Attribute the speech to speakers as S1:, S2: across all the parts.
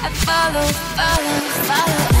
S1: I follow, follow, follow.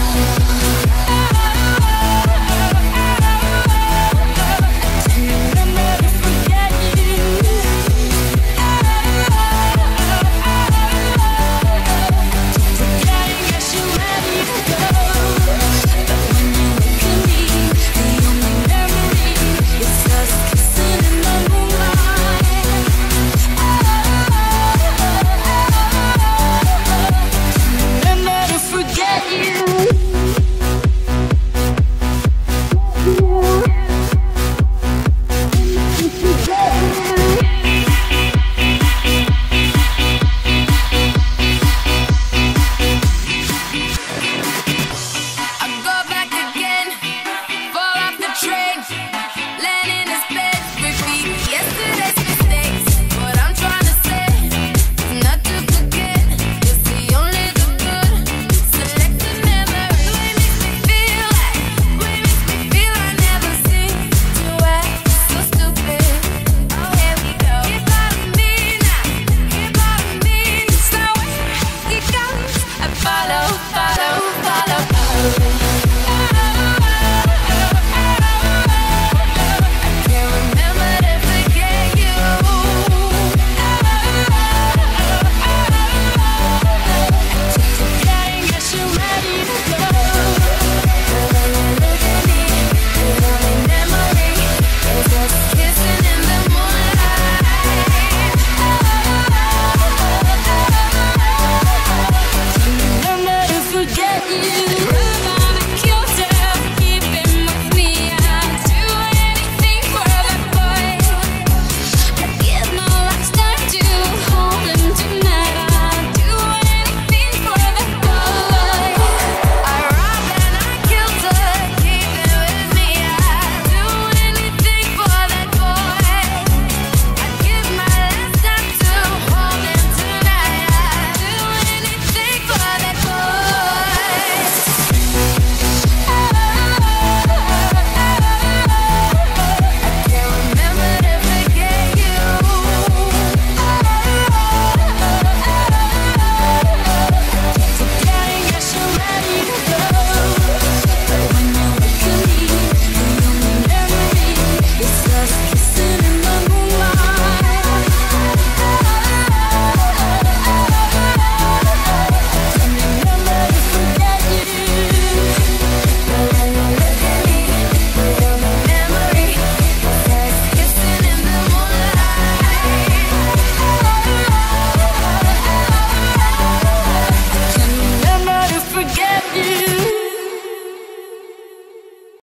S1: I follow, follow, follow. follow.